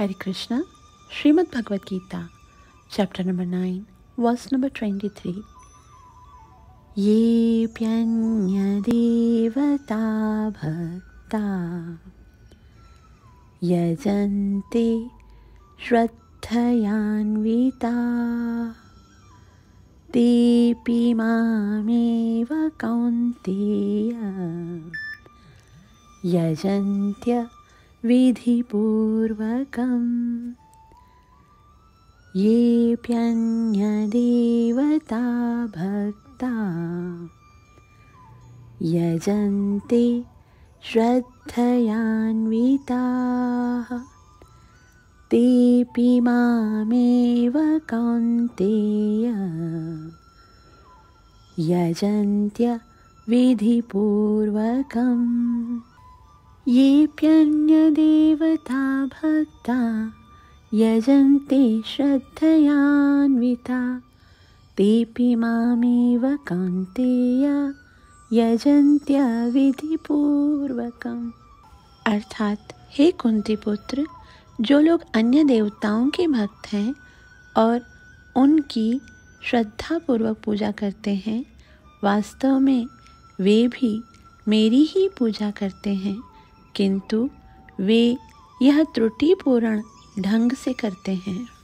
Hare Krishna Shrimad Bhagavad Gita chapter number nine verse number twenty three ये प्यन्य देवता भक्ता यजन्ते श्रद्धयान्विता तेऽपि मामेव कौन्तेय यजन्त्य विधिपूर्वकम्। येऽप्यन्यदेवता भक्ता यजन्ते श्रद्धयान्विताः। तेऽपि मामेव कौन्तेय यजन्त्य विधिपूर्वकम् येऽप्यन्यदेवता भक्ता यजन्ते श्रद्धयान्विता, तेऽपि मामेव कौन्तेय यजन्त्य विधिपूर्वकम् अर्थात, हे कुंती पुत्र जो लोग अन्य देवताओं के भक्त हैं और उनकी श्रद्धापूर्वक पूजा करते हैं, वास्तव में वे भी मेरी ही पूजा करते हैं। किंतु वे यह त्रुटिपूर्ण ढंग से करते हैं।